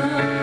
love.